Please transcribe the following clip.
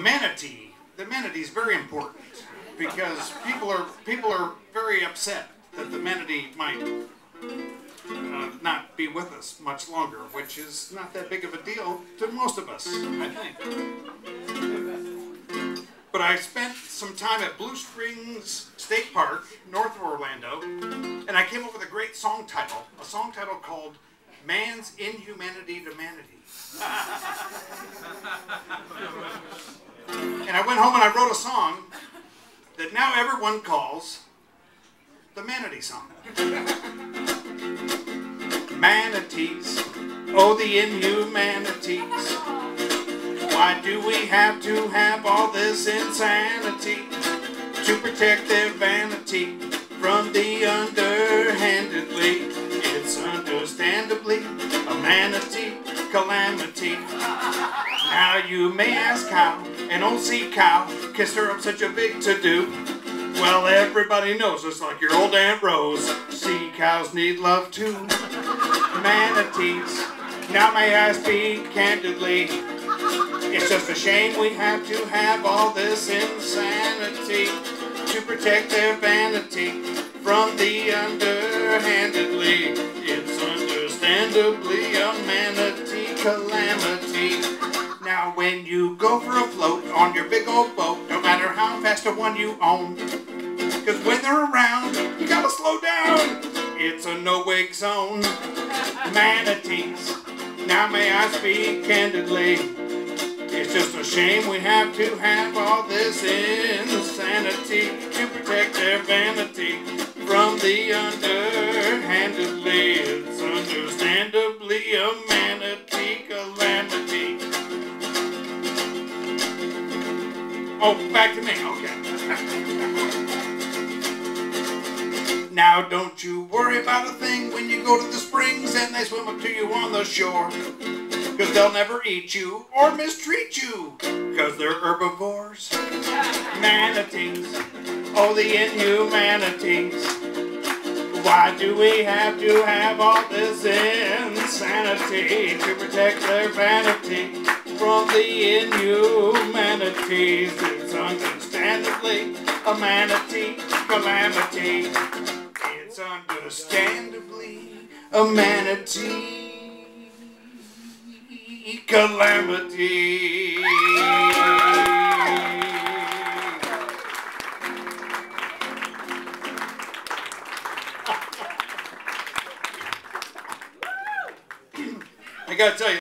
manatee, the manatee is very important because people are people are very upset that the manatee might uh, not be with us much longer, which is not that big of a deal to most of us, I think. But I spent some time at Blue Springs State Park, north of Orlando, and I came up with a great song title, a song title called Man's Inhumanity to Manatee. and I went home and I wrote a song that now everyone calls the Manatee Song. Manatees, oh the inhumanities. Why do we have to have all this insanity to protect their vanity from the underhandedly? It's understandably a manatee calamity. Now you may ask how an old sea cow can stir up such a big to-do. Well, everybody knows it's like your old Aunt Rose. Sea cows need love too. Manatees, now may I speak candidly. It's just a shame we have to have all this insanity to protect their vanity from the underhandedly. It's understandably a manatee calamity. When you go for a float on your big old boat, no matter how fast a one you own, cause when they're around, you gotta slow down. It's a no-wake zone. Manatees, now may I speak candidly. It's just a shame we have to have all this insanity to protect their vanity from the underhandedly. It's understandably a manatee Oh, back to me, okay. Now don't you worry about a thing when you go to the springs and they swim up to you on the shore. Cause they'll never eat you or mistreat you. Cause they're herbivores. Manatees. Oh, the inhumanities. Why do we have to have all this insanity to protect their vanity from the inhumanities? It's understandably a manatee calamity. It's understandably a manatee calamity. I gotta tell you.